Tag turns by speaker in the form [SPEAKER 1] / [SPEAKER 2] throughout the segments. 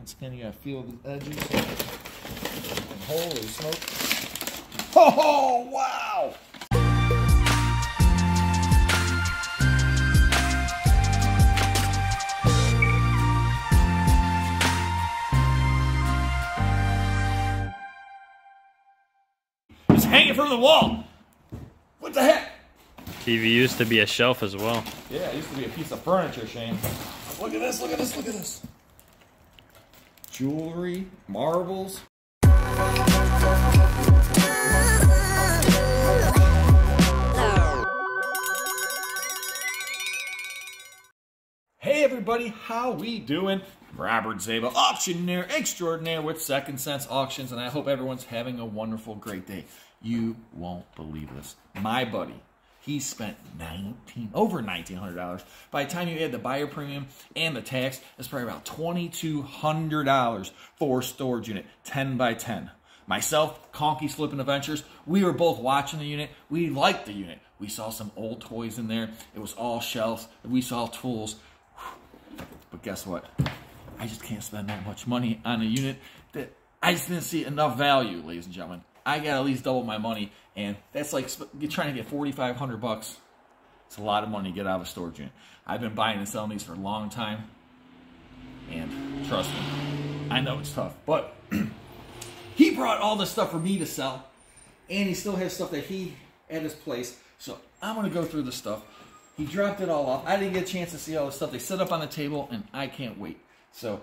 [SPEAKER 1] Once again, you gotta feel the edges. And holy smoke. Oh, wow! It's hanging from the wall. What the heck?
[SPEAKER 2] TV used to be a shelf as well.
[SPEAKER 1] Yeah, it used to be a piece of furniture, Shane. Look at this, look at this, look at this. Jewelry, marbles. Hey everybody, how we doing? Robert Zjaba, auctioneer extraordinaire with Second Cents Auctions, and I hope everyone's having a wonderful, great day. You won't believe this. My buddy, he spent nineteen over nineteen hundred dollars. By the time you add the buyer premium and the tax, it's probably about twenty two hundred dollars for a storage unit, ten by ten. Myself, conky Flipping Adventures, we were both watching the unit. We liked the unit. We saw some old toys in there. It was all shelves. We saw tools. But guess what? I just can't spend that much money on a unit that I just didn't see enough value, ladies and gentlemen. I got at least double my money, and that's like you're trying to get 4,500 bucks. It's a lot of money to get out of a storage unit. I've been buying and selling these for a long time, and trust me, I know it's tough. But he brought all this stuff for me to sell, and he still has stuff that he at his place. So I'm gonna go through the stuff. He dropped it all off. I didn't get a chance to see all the stuff. They set up on the table, and I can't wait. So,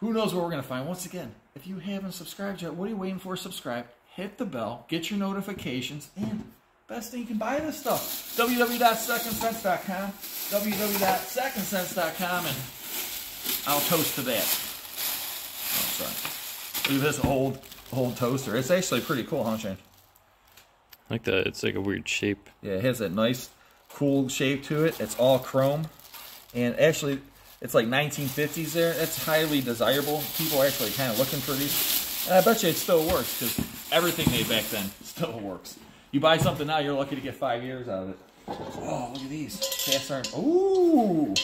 [SPEAKER 1] who knows what we're going to find? Once again, if you haven't subscribed yet, what are you waiting for? Subscribe, hit the bell, get your notifications, and best thing you can buy this stuff. www.2ndcents.com, www.2ndcents.com, and I'll toast to that. Oh, sorry. Look at this old, old toaster. It's actually pretty cool, huh, Shane?
[SPEAKER 2] Like that, it's like a weird shape.
[SPEAKER 1] Yeah, it has that nice, cool shape to it. It's all chrome, and actually, it's like 1950s there. It's highly desirable. People are actually kind of looking for these. And I bet you it still works because everything made back then still works. You buy something now, you're lucky to get five years out of it. Oh, look at these cast iron. Ooh.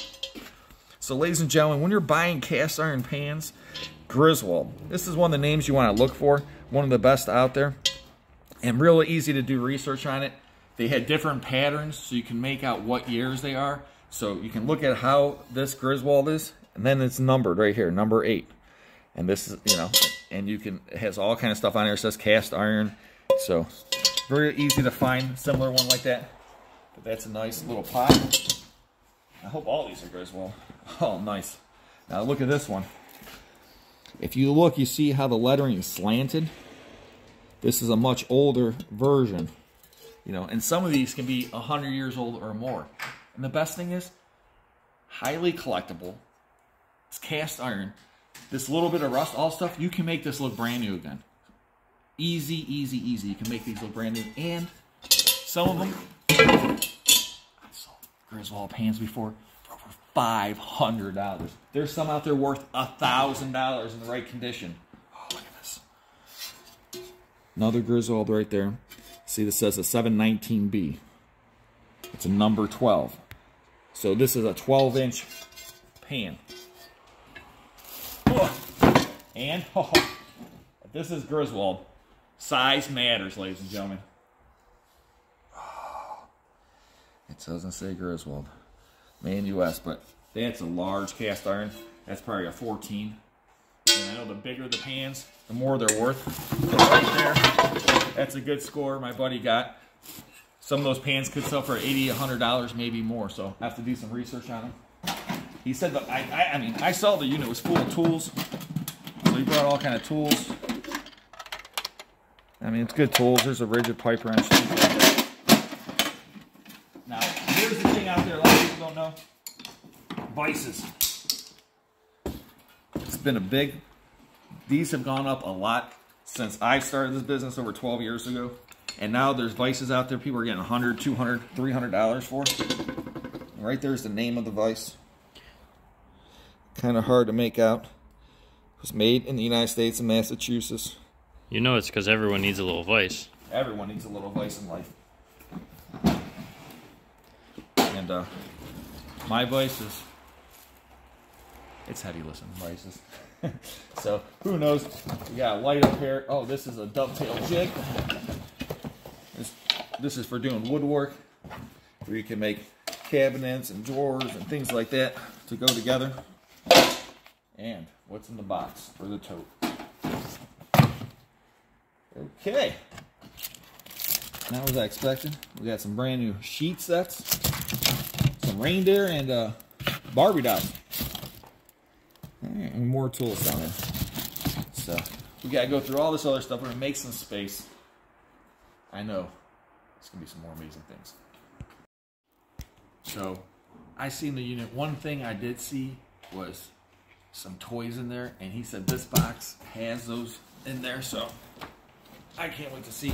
[SPEAKER 1] So, ladies and gentlemen, when you're buying cast iron pans, Griswold. This is one of the names you want to look for. One of the best out there and really easy to do research on it. They had different patterns so you can make out what years they are. So you can look at how this Griswold is, and then it's numbered right here, number eight. And this is, you know, and you can, it has all kind of stuff on here. It says cast iron. So very easy to find, similar one like that. But that's a nice little pot. I hope all these are as well. Oh, nice. Now look at this one. If you look, you see how the lettering is slanted. This is a much older version, you know, and some of these can be 100 years old or more. And the best thing is, highly collectible. It's cast iron. This little bit of rust, all stuff, you can make this look brand new again. Easy, easy, easy. You can make these look brand new. And some of them, Griswold pans before for over $500. There's some out there worth $1,000 in the right condition. Oh, look at this. Another Griswold right there. See, this says a 719B. It's a number 12. So this is a 12 inch pan. And oh, this is Griswold. Size matters, ladies and gentlemen. It doesn't say Griswold. Man US, but that's a large cast iron. That's probably a 14. And I know the bigger the pans, the more they're worth. Right there, that's a good score my buddy got. Some of those pans could sell for 80 $100, maybe more. So I have to do some research on them. He said, that I, I, I mean, I saw the unit was full of tools. He brought all kind of tools. I mean, it's good tools. There's a Ridgid pipe wrench. Now, here's the thing out there a lot of people don't know. Vices. It's been a big, these have gone up a lot since I started this business over 12 years ago. And now there's vices out there people are getting 100 200 $300 for. And right there's the name of the vice. Kind of hard to make out. It was made in the United States and Massachusetts.
[SPEAKER 2] You know it's because everyone needs a little vice.
[SPEAKER 1] Everyone needs a little vice in life. And uh, my vice is, it's heavy listen, vices. so who knows? We got a light up here. Oh, this is a dovetail jig. This, this is for doing woodwork, where you can make cabinets and drawers and things like that to go together. And what's in the box or the tote? Okay. Not what I expected. We got some brand new sheet sets, some reindeer, and uh, Barbie dolls. And more tools down there. So we gotta go through all this other stuff. We're gonna make some space. I know it's gonna be some more amazing things. So I seen the unit. One thing I did see was some toys in there, and he said this box has those in there. So I can't wait to see.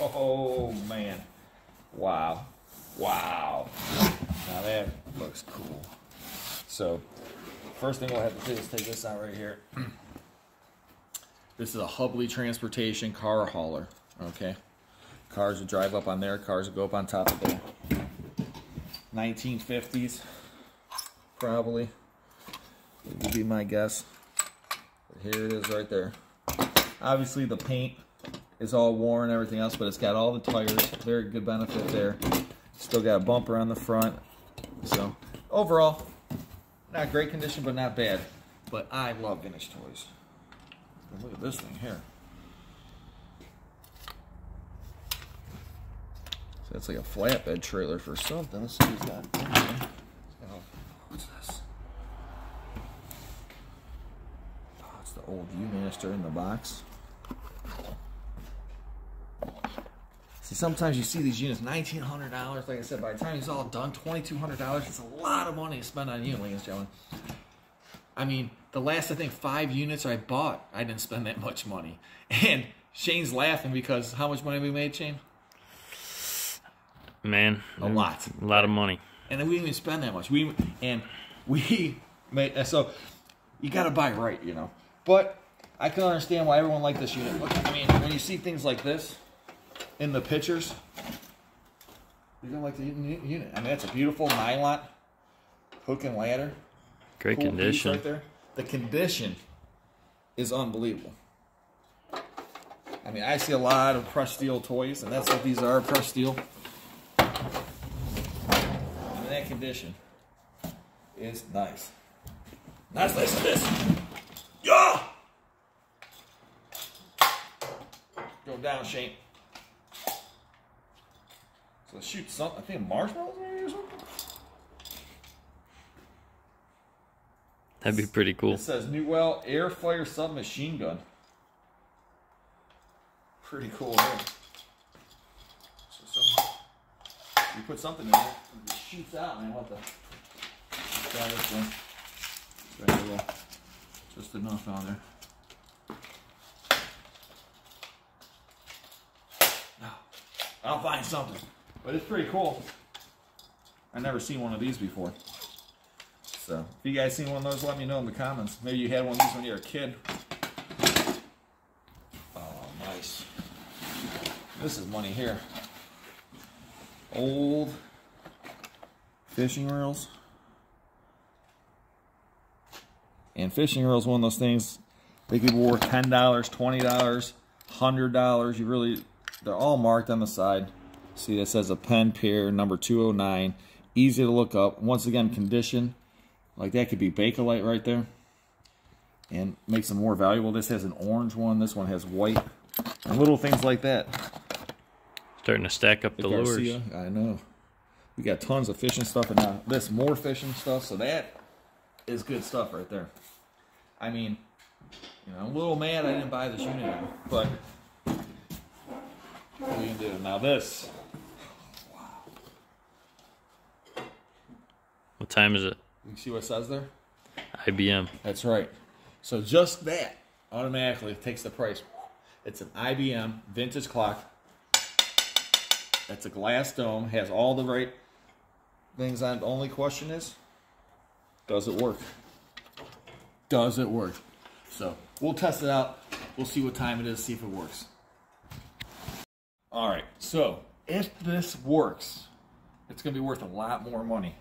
[SPEAKER 1] Oh man. Wow. Wow. Now that looks cool. So, first thing we'll have to do is take this out right here. This is a Hubley Transportation car hauler. Okay. Cars will drive up on there, cars will go up on top of there. 1950s, probably. Would be my guess. But here it is right there. Obviously, the paint is all worn and everything else, but it's got all the tires. Very good benefit there. Still got a bumper on the front. So, overall, not great condition, but not bad. But I love vintage toys. And look at this thing here. So that's like a flatbed trailer for something. Let's see what's got. What's this? Oh, it's the old U-Minister in the box. See, sometimes you see these units, nineteen hundred dollars. Like I said, by the time it's all done, twenty-two hundred dollars. It's a lot of money to spend on a unit, ladies and gentlemen. I mean, the last I think five units I bought, I didn't spend that much money. And Shane's laughing because how much money we made, Shane?
[SPEAKER 2] Man,
[SPEAKER 1] A lot.
[SPEAKER 2] a lot of money.
[SPEAKER 1] And then we didn't even spend that much. We and we made so you got to buy right, you know. But I can understand why everyone liked this unit. Look, I mean, when you see things like this in the pictures, you're gonna like the unit. I mean, that's a beautiful Nylint hook and ladder.
[SPEAKER 2] Great
[SPEAKER 1] Cool
[SPEAKER 2] condition.
[SPEAKER 1] right there. The condition is unbelievable. I mean, I see a lot of pressed steel toys, and that's what these are, pressed steel. That condition is nice. Nice, listen to this. Yeah! Go down, Shane. So shoot something. I think marshmallows maybe or something.
[SPEAKER 2] That'd be pretty cool.
[SPEAKER 1] It says Newell Air Fire Submachine Gun. Pretty cool there. So some, you put something in there, it shoots out, man. What the? Try this one. Try a little, just enough on there. I'll find something, but it's pretty cool. I never seen one of these before. So, if you guys seen one of those, let me know in the comments. Maybe you had one of these when you were a kid. Oh, nice. This is money here. Old fishing reels. And fishing reels, one of those things, they could be worth $10, $20, $100. You really, they're all marked on the side. See, that says a Penn Peer, number 209. Easy to look up. Once again, condition. Like that could be Bakelite right there. And makes them more valuable. This has an orange one. This one has white. And little things like that.
[SPEAKER 2] Starting to stack up the, lures.
[SPEAKER 1] I know. We got tons of fishing stuff and now this more fishing stuff. So that is good stuff right there. I mean, you know, I'm a little mad I didn't buy this unit, but what are you do? Now this,
[SPEAKER 2] What time is it?
[SPEAKER 1] you see what it says there?
[SPEAKER 2] IBM.
[SPEAKER 1] That's right. So just that automatically takes the price. It's an IBM vintage clock. It's a glass dome, has all the right things on. The only question is, does it work? Does it work? So we'll test it out. We'll see what time it is, see if it works. All right, so if this works, it's gonna be worth a lot more money.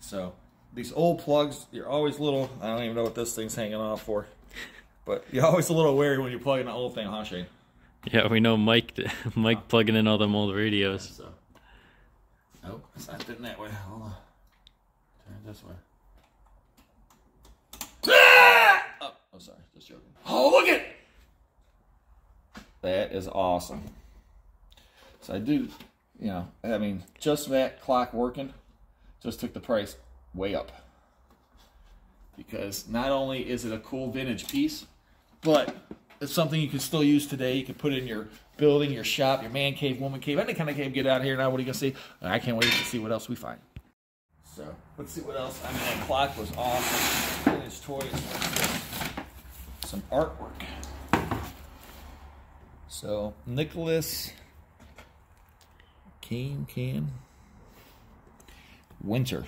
[SPEAKER 1] So these old plugs, you're always a little, I don't even know what this thing's hanging off for, but you're always a little wary when you plug in an old thing, huh, Shane?
[SPEAKER 2] Yeah, we know Mike. Mike plugging in all them old radios.
[SPEAKER 1] So, nope, it's not fitting that way. Hold on. Turn it this way. Ah! Oh, oh, sorry, just joking. Oh, look it! That is awesome. So I do, you know, I mean, just that clock working just took the price way up. Because not only is it a cool vintage piece, but it's something you can still use today. You can put it in your building, your shop, your man cave, woman cave, any kind of cave. Get out here now. What are you gonna see? I can't wait to see what else we find. So let's see what else. I mean, that clock was awesome. Vintage toys, some artwork. So Nicholas Kane Can Winter.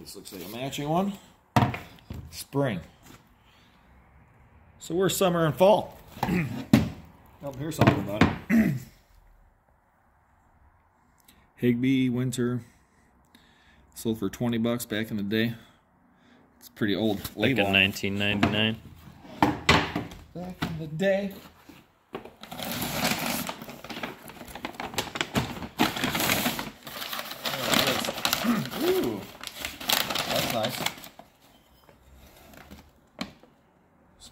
[SPEAKER 1] This looks like a matching one. Spring. So we're summer and fall. oh, hear something about it. Higby Winter. Sold for 20 bucks back in the day. It's pretty old
[SPEAKER 2] Like in 1999.
[SPEAKER 1] Back in the day. Oh, Ooh, that's nice.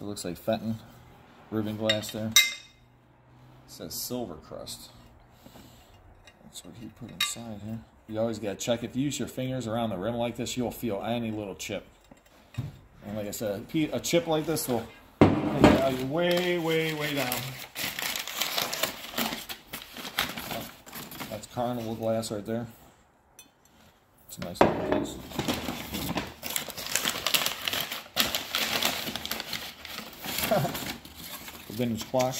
[SPEAKER 1] So it looks like Fenton ribbon glass there. It says Silver Crest. That's what he put inside here. You always got to check. If you use your fingers around the rim like this, you'll feel any little chip. And like I said, a chip like this will take value way, way, way down. That's carnival glass right there. It's a nice little piece. Vintage clock.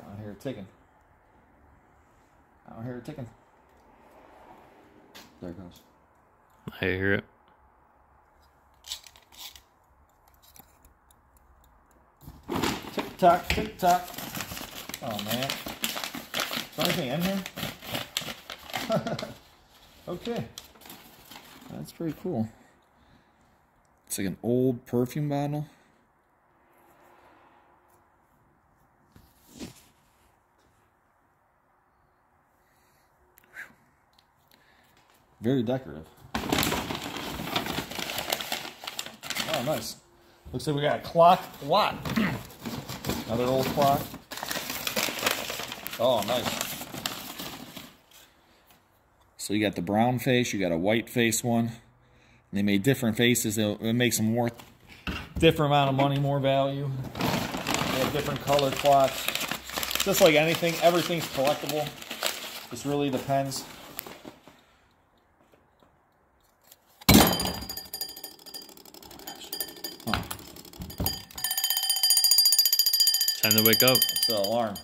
[SPEAKER 1] I hear it ticking. I hear it ticking. There it goes.
[SPEAKER 2] I hear it.
[SPEAKER 1] Tick tock, tick tock. Oh man. Is there anything in here? okay. That's pretty cool. It's like an old perfume bottle. Very decorative. Oh, nice. Looks like we got a clock lot. Another old clock. Oh, nice. So you got the brown face, you got a white face one. They made different faces. It, it makes them worth different amount of money, more value. They have different colored clocks. Just like anything, everything's collectible. Just really depends.
[SPEAKER 2] Time to wake up.
[SPEAKER 1] It's the alarm.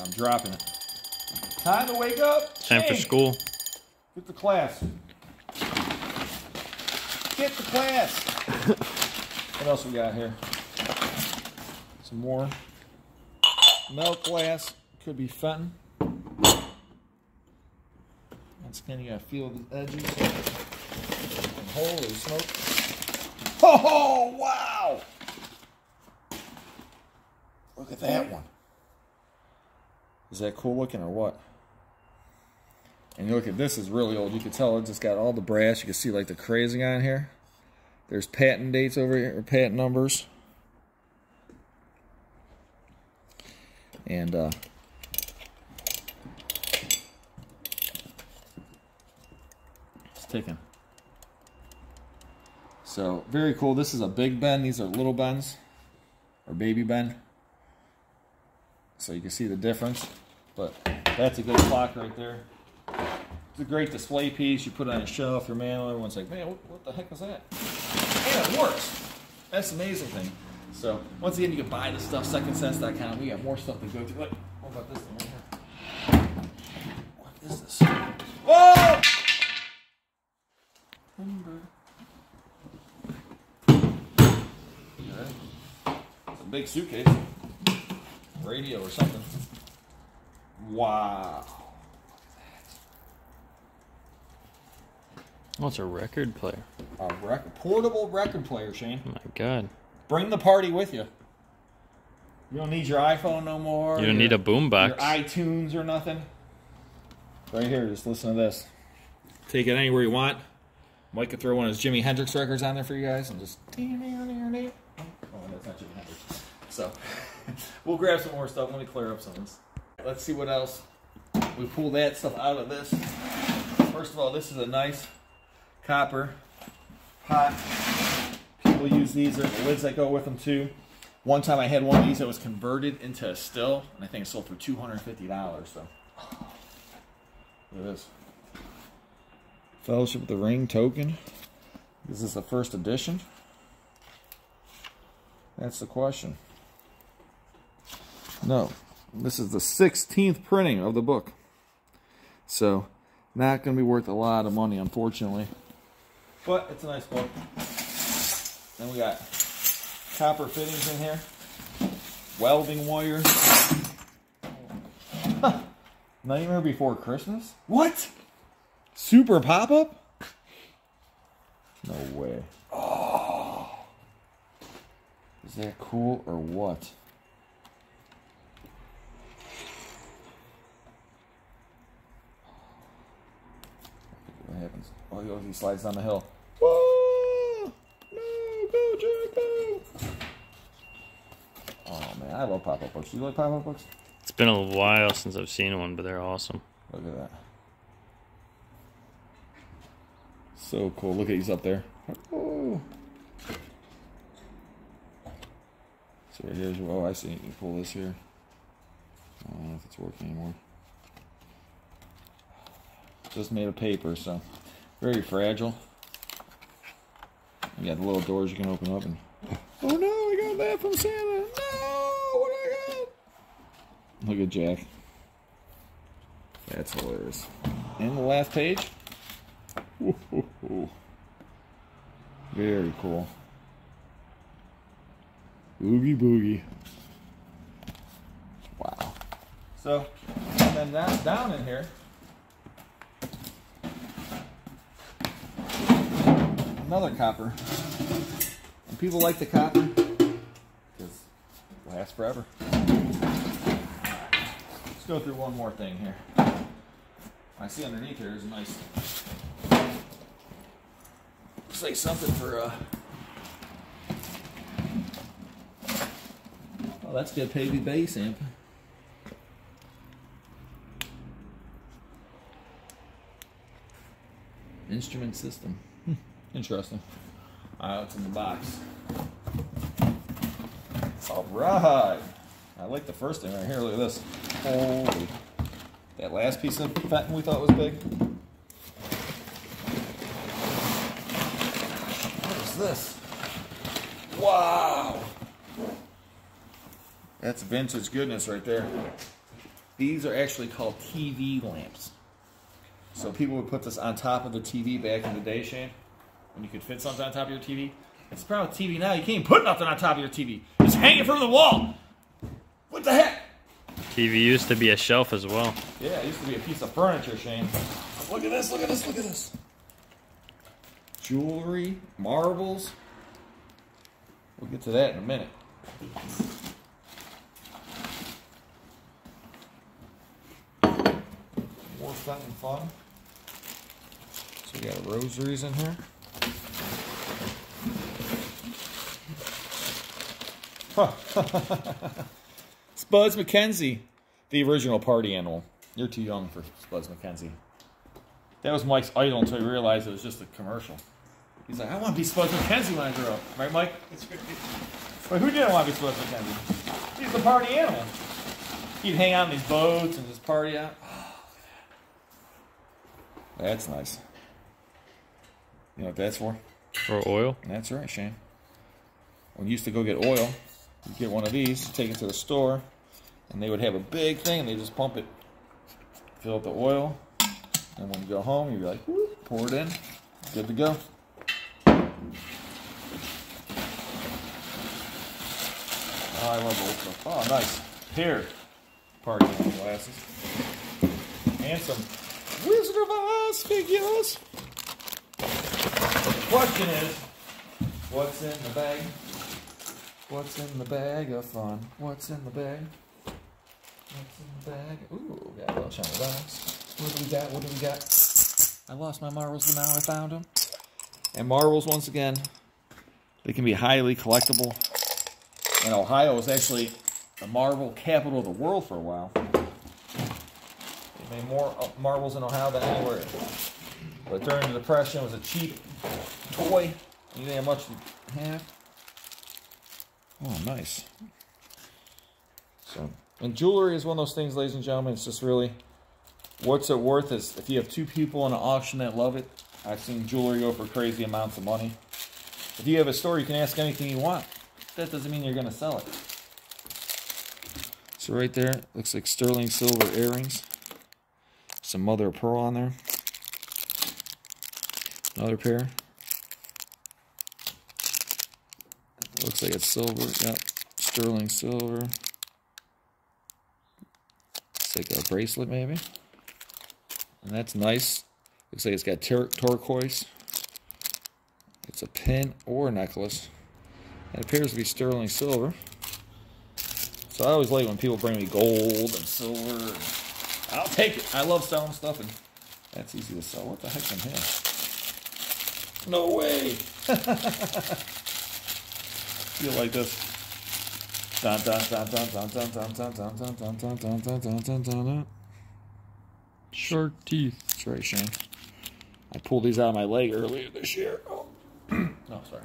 [SPEAKER 1] I'm dropping it. Time to wake up.
[SPEAKER 2] Time for school.
[SPEAKER 1] Get to class. Get to class. what else we got here? Some more milk glass. Could be Fenton. Once again, you gotta feel the edges. And holy smoke. Oh, wow! Look at that one. Is that cool looking or what? And you look at this is really old. You can tell it just got all the brass. You can see like the crazing on here. There's patent dates over here, or patent numbers. And uh it's ticking. So very cool. This is a Big Ben. These are little Bens or Baby Ben. So you can see the difference. But that's a good clock right there. It's a great display piece. You put it on a shelf, your man, everyone's like, man, what, what the heck was that? And it works. That's the amazing thing. So once again, you can buy this stuff, 2ndcents.com. We got more stuff to go through. What about this thing right here? What is this? Whoa! Alright. It's a big suitcase. Radio or something. Wow.
[SPEAKER 2] Oh, it's a record player.
[SPEAKER 1] A rec- portable record player, Shane.
[SPEAKER 2] Oh my god.
[SPEAKER 1] Bring the party with you. You don't need your iPhone no more.
[SPEAKER 2] You don't
[SPEAKER 1] your-
[SPEAKER 2] need a
[SPEAKER 1] your
[SPEAKER 2] boombox.
[SPEAKER 1] iTunes or nothing. Right here, just listen to this. Take it anywhere you want. Mike could throw one of his Jimi Hendrix records on there for you guys and just. Oh, that's not Jimi Hendrix. So, we'll grab some more stuff. Let me clear up some of this. Let's see what else. We pull that stuff out of this. First of all, this is a nice copper pot. People use these. There's the lids that go with them too. One time I had one of these that was converted into a still, and I think it sold for two hundred fifty dollars. So, look at this. Fellowship of the Ring Tolkien. This is this the first edition? That's the question. No, this is the 16th printing of the book. So, not going to be worth a lot of money, unfortunately. But it's a nice book. Then we got copper fittings in here, welding wire. Nightmare Before Christmas? What? Super pop up? No way. Oh. Is that cool or what? Happens? Oh, he goes, he slides down the hill. Whoa! No, go, Jack! Oh man, I love pop-up books. You like pop-up books?
[SPEAKER 2] It's been a while since I've seen one, but they're awesome.
[SPEAKER 1] Look at that. So cool. Look at he's up there. Oh. So here's oh I see. You can pull this here. I don't know if it's working anymore. Just made of paper, so very fragile. You got the little doors you can open up and Oh no, I got that from Santa. No, what I got? Look at Jack. That's hilarious. And the last page. Woo-hoo-hoo. Very cool. Boogie boogie. Wow. So, and then that's down in here. Another copper. And people like the copper because it lasts forever. Let's go through one more thing here. I see underneath here is a nice. Looks like something for. Uh, oh, that's good Peavey bass amp. Instrument system. Interesting. Uh, it's in the box. All right. I like the first thing right here. Look at this. Holy. That last piece of fenton we thought was big. What is this? Wow. That's vintage goodness right there. These are actually called TV lamps. So people would put this on top of the TV back in the day, Shane, when you could fit something on top of your TV. It's the problem with TV now. You can't even put nothing on top of your TV. Just hang it from the wall. What the heck?
[SPEAKER 2] TV used to be a shelf as well.
[SPEAKER 1] Yeah, it used to be a piece of furniture, Shane. Look at this, look at this, look at this. Jewelry, marbles. We'll get to that in a minute. More fun and fun. So we got rosaries in here. Spuds MacKenzie, the original party animal. You're too young for Spuds MacKenzie. That was Mike's idol until he realized it was just a commercial. He's like, I want to be Spuds MacKenzie when I grow up. Right, Mike? But who didn't want to be Spuds MacKenzie? He's the party animal. He'd hang out on these boats and just party out. Oh, that's nice. You know what that's for?
[SPEAKER 2] For oil.
[SPEAKER 1] That's right, Shane. When you used to go get oil, you get one of these, take it to the store, and they would have a big thing, and they just pump it, fill up the oil, and when you go home, you'd be like, whoop, pour it in, good to go. Oh, I love old. Oh, nice. Here, party glasses. And some Wizard of Oz figures. The question is, what's in the bag? What's in the bag of fun? What's in the bag? What's in the bag? Ooh, got a little shiny box. What do we got? What do we got? I lost my marbles, but now I found them. And marbles, once again, they can be highly collectible. And Ohio was actually the marble capital of the world for a while. They made more uh, marbles in Ohio than anywhere. But during the Depression, it was a cheap toy. You didn't have much to have. Oh, nice. So, and jewelry is one of those things, ladies and gentlemen. It's just really, what's it worth? Is if you have two people in an auction that love it. I've seen jewelry go for crazy amounts of money. If you have a store, you can ask anything you want. That doesn't mean you're going to sell it. So right there, looks like sterling silver earrings. Some mother of pearl on there. Another pair. Looks like it's silver. Yep. Sterling silver. It's like a bracelet, maybe. And that's nice. Looks like it's got turquoise. It's a pin or a necklace. It appears to be sterling silver. So I always like when people bring me gold and silver. I'll take it. I love selling stuff, and that's easy to sell. What the heck's in here? No way. Feel like this. Dun dun dun dun dun dun dun dun dun dun dun dun dun dun dun dun dun.
[SPEAKER 2] Shark teeth.
[SPEAKER 1] That's right, Shane. I pulled these out of my leg earlier this year. Oh. sorry.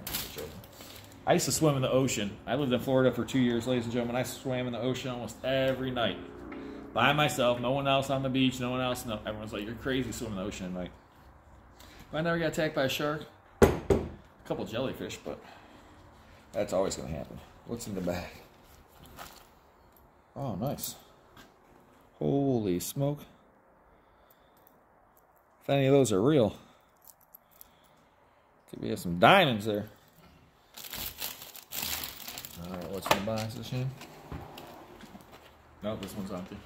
[SPEAKER 1] I used to swim in the ocean. I lived in Florida for two years, ladies and gentlemen. I swam in the ocean almost every night. By myself, no one else on the beach, no one else. No, everyone's like, you're crazy swimming in the ocean at night. I never got attacked by a shark. A couple jellyfish, but that's always going to happen. What's in the bag? Oh, nice. Holy smoke. If any of those are real, could we have some diamonds there? All right, what's in the box this Shane? No, this one's empty.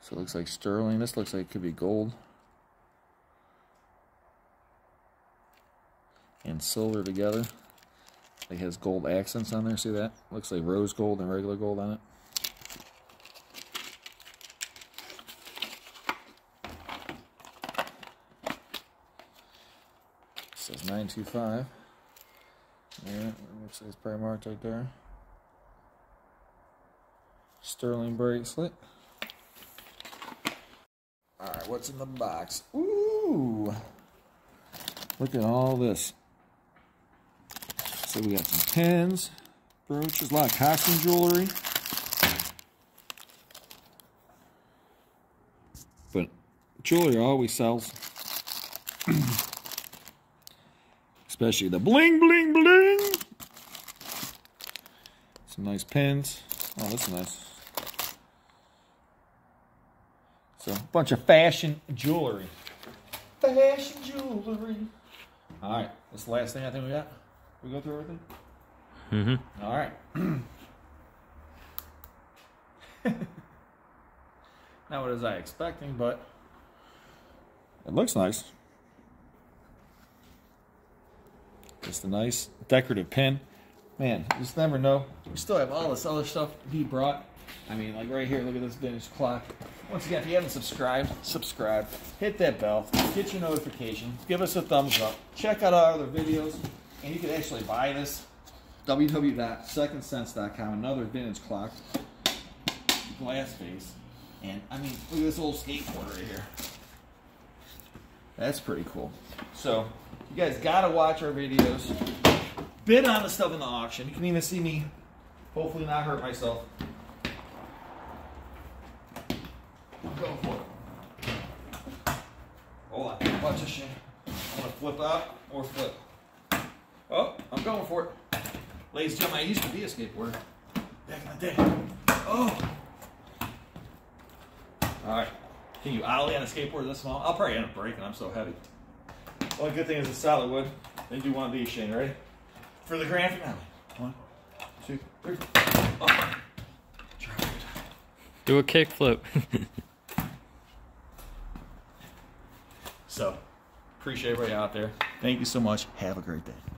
[SPEAKER 1] So it looks like sterling. This looks like it could be gold. And silver together. It has gold accents on there. See that? Looks like rose gold and regular gold on it. says 925. Yeah, looks like it's marked right there. Sterling bracelet. Alright, what's in the box? Ooh! Look at all this. So we got some pins, brooches, a lot of costume jewelry. But jewelry always sells. Especially the bling, bling, bling. Some nice pins. Oh, that's nice. So, a bunch of fashion jewelry. Fashion jewelry. All right, that's the last thing I think we got. We go through everything?
[SPEAKER 2] Mm-hmm.
[SPEAKER 1] All right. Not what was I expecting, but it looks nice. Just a nice decorative pin. Man, you just never know. We still have all this other stuff he brought. I mean, like right here, look at this vintage clock. Once again, if you haven't subscribed, subscribe. Hit that bell. Get your notifications. Give us a thumbs up. Check out our other videos. And you can actually buy this. www.2ndcents.com. Another vintage clock. Glass face. And, I mean, look at this old skateboard right here. That's pretty cool. So, you guys gotta watch our videos. Bid on the stuff in the auction. You can even see me hopefully not hurt myself. I'm going for it. Hold on. Watch this shit. I'm gonna flip out or flip. I'm going for it. Ladies and gentlemen, I used to be a skateboarder back in the day. Oh. Alright. Can you ollie on a skateboard this small? I'll probably end up breaking. I'm so heavy. Only good thing is it's solid wood. Then do one of these, Shane. Ready? For the grand finale. One, two, three. Oh.
[SPEAKER 2] Do a kickflip.
[SPEAKER 1] So appreciate everybody out there. Thank you so much. Have a great day.